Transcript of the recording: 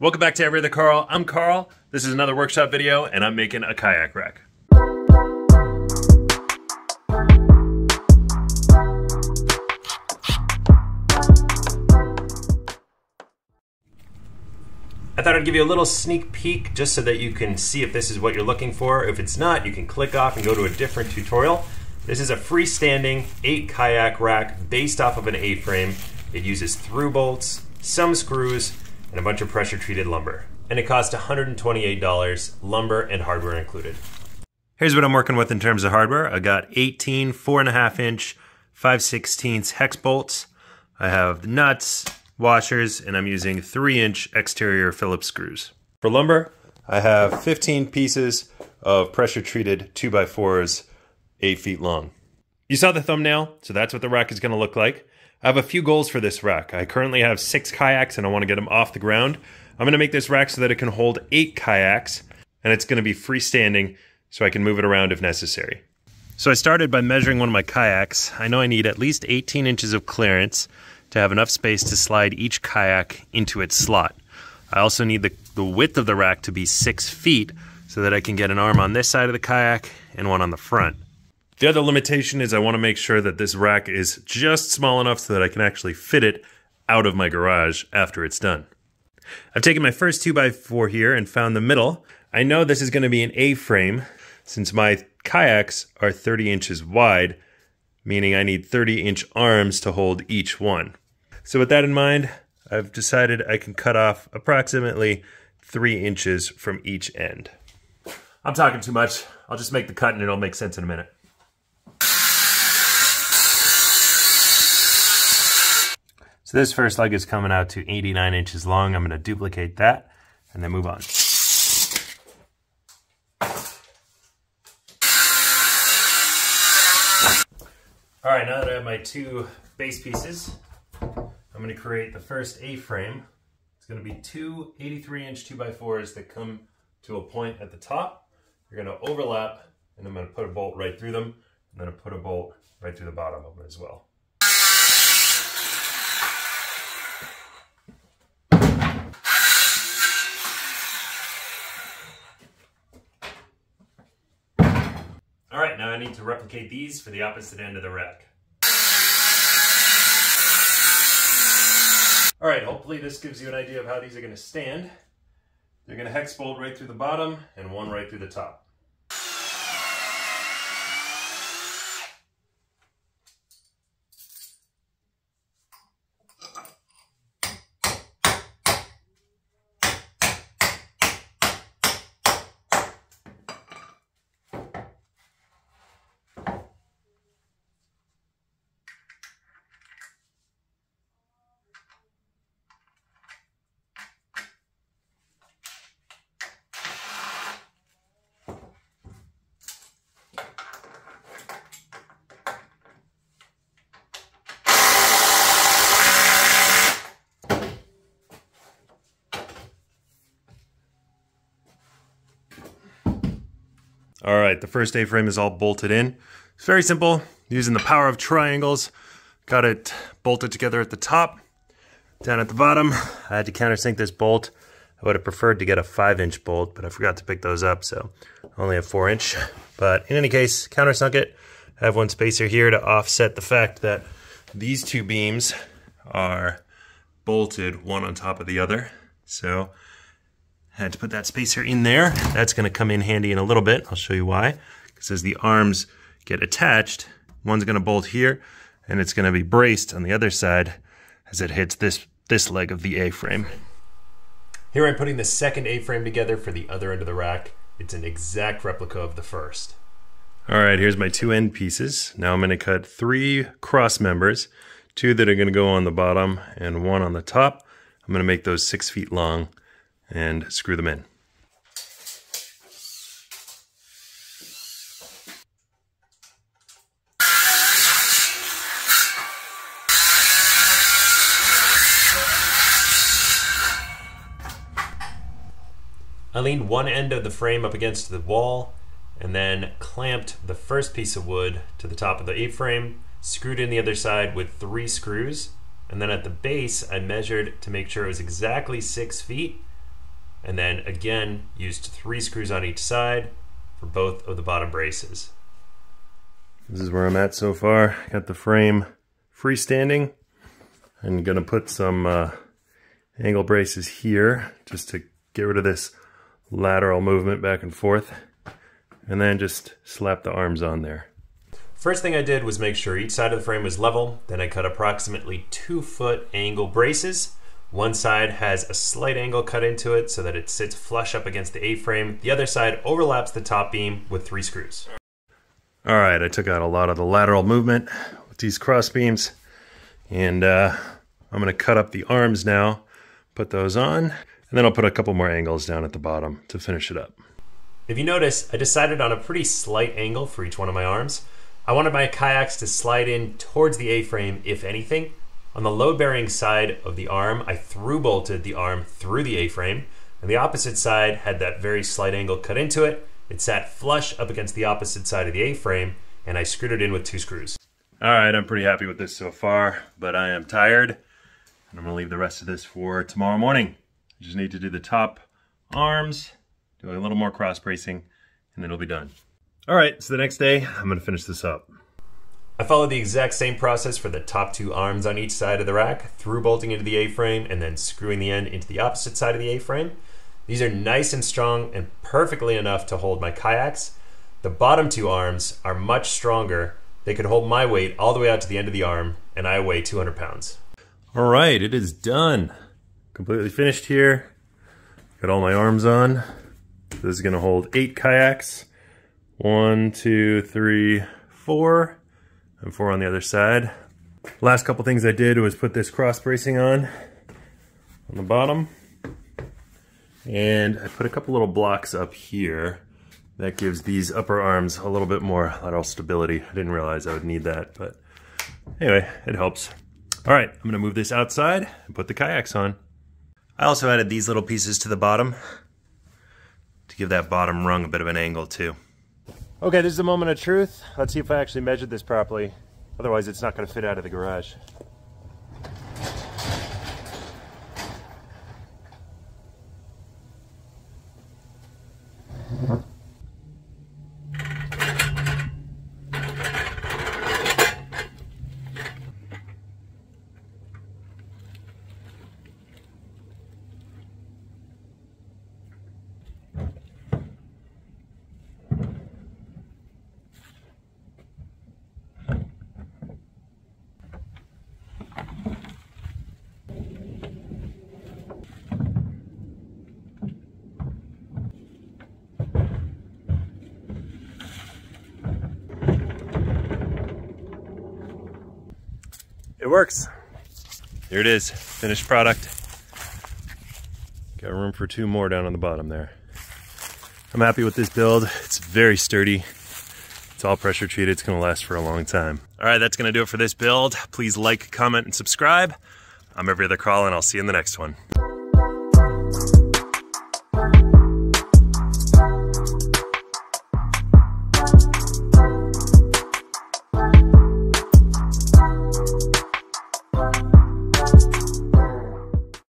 Welcome back to Every Other Karl. I'm Karl. This is another workshop video, and I'm making a kayak rack. I thought I'd give you a little sneak peek just so that you can see if this is what you're looking for. If it's not, you can click off and go to a different tutorial. This is a freestanding 8 kayak rack based off of an A-frame. It uses through bolts, some screws, and a bunch of pressure treated lumber. And it cost $128, lumber and hardware included. Here's what I'm working with in terms of hardware. I got 18 4.5 inch 5 16 hex bolts. I have the nuts, washers, and I'm using 3 inch exterior Phillips screws. For lumber, I have 15 pieces of pressure treated 2x4s, 8 feet long. You saw the thumbnail, so that's what the rack is going to look like. I have a few goals for this rack. I currently have six kayaks and I want to get them off the ground. I'm going to make this rack so that it can hold eight kayaks and it's going to be freestanding so I can move it around if necessary. So I started by measuring one of my kayaks. I know I need at least 18 inches of clearance to have enough space to slide each kayak into its slot. I also need the, the width of the rack to be six feet so that I can get an arm on this side of the kayak and one on the front. The other limitation is I want to make sure that this rack is just small enough so that I can actually fit it out of my garage after it's done. I've taken my first 2x4 here and found the middle. I know this is going to be an A-frame since my kayaks are 30 inches wide, meaning I need 30 inch arms to hold each one. So with that in mind, I've decided I can cut off approximately 3 inches from each end. I'm talking too much. I'll just make the cut and it'll make sense in a minute. So this first leg is coming out to 89 inches long. I'm going to duplicate that and then move on. All right, now that I have my two base pieces, I'm going to create the first A-frame. It's going to be two 83 inch 2x4s that come to a point at the top. They're going to overlap and I'm going to put a bolt right through them. And then to put a bolt right through the bottom of them as well. now I need to replicate these for the opposite end of the rack. All right, hopefully this gives you an idea of how these are gonna stand. They're gonna hex bolt right through the bottom and one right through the top. All right, the first A-frame is all bolted in. It's very simple, using the power of triangles. Got it bolted together at the top. Down at the bottom, I had to countersink this bolt. I would have preferred to get a five inch bolt, but I forgot to pick those up, so only a four inch. But in any case, countersunk it. I have one spacer here to offset the fact that these two beams are bolted one on top of the other. So had to put that spacer in there. That's gonna come in handy in a little bit. I'll show you why. Because as the arms get attached, one's gonna bolt here and it's gonna be braced on the other side as it hits this, this leg of the A-frame. Here I'm putting the second A-frame together for the other end of the rack. It's an exact replica of the first. All right, here's my two end pieces. Now I'm gonna cut three cross members, two that are gonna go on the bottom and one on the top. I'm gonna make those six feet long and screw them in. I leaned one end of the frame up against the wall and then clamped the first piece of wood to the top of the A-frame, screwed in the other side with three screws, and then at the base I measured to make sure it was exactly six feet and then again used three screws on each side for both of the bottom braces. This is where I'm at so far. Got the frame freestanding. I'm gonna put some uh, angle braces here just to get rid of this lateral movement back and forth and then just slap the arms on there. First thing I did was make sure each side of the frame was level. Then I cut approximately two foot angle braces. One side has a slight angle cut into it so that it sits flush up against the A-frame. The other side overlaps the top beam with three screws. All right, I took out a lot of the lateral movement with these cross beams and uh, I'm gonna cut up the arms now, put those on, and then I'll put a couple more angles down at the bottom to finish it up. If you notice, I decided on a pretty slight angle for each one of my arms. I wanted my kayaks to slide in towards the A-frame, if anything. On the load-bearing side of the arm, I through bolted the arm through the A-frame, and the opposite side had that very slight angle cut into it. It sat flush up against the opposite side of the A-frame, and I screwed it in with two screws. All right, I'm pretty happy with this so far, but I am tired, and I'm gonna leave the rest of this for tomorrow morning. I just need to do the top arms, do a little more cross bracing, and then it'll be done. All right, so the next day, I'm gonna finish this up. I followed the exact same process for the top two arms on each side of the rack, through bolting into the A-frame and then screwing the end into the opposite side of the A-frame. These are nice and strong and perfectly enough to hold my kayaks. The bottom two arms are much stronger. They could hold my weight all the way out to the end of the arm, and I weigh 200 pounds. All right, it is done. Completely finished here. Got all my arms on. This is gonna hold eight kayaks. One, two, three, four, and four on the other side. Last couple things I did was put this cross bracing on, on the bottom. And I put a couple little blocks up here. That gives these upper arms a little bit more lateral stability. I didn't realize I would need that, but anyway, it helps. All right, I'm gonna move this outside and put the kayaks on. I also added these little pieces to the bottom to give that bottom rung a bit of an angle too. Okay, this is a moment of truth. Let's see if I actually measured this properly. Otherwise, it's not going to fit out of the garage. Works. Here it is, finished product. Got room for two more down on the bottom there. I'm happy with this build. It's very sturdy. It's all pressure treated. It's gonna last for a long time. All right, that's gonna do it for this build. Please like, comment, and subscribe. I'm Every Other Karl, and I'll see you in the next one.